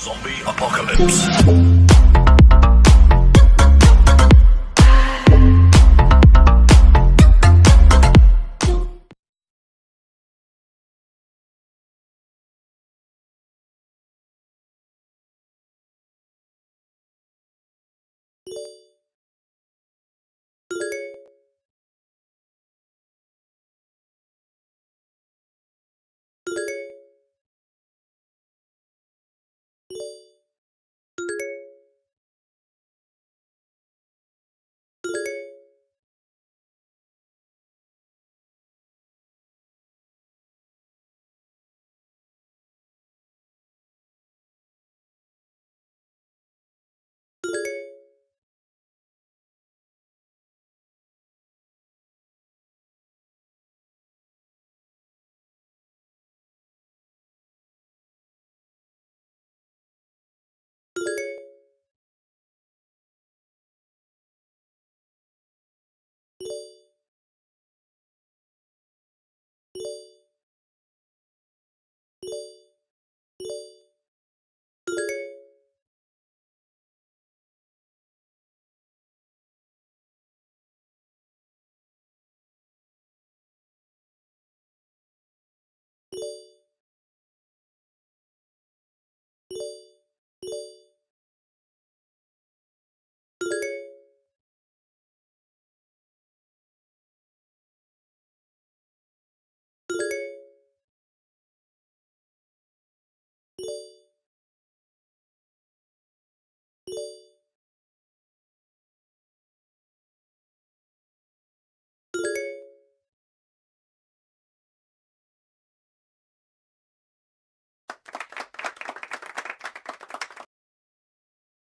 Zombie Apocalypse.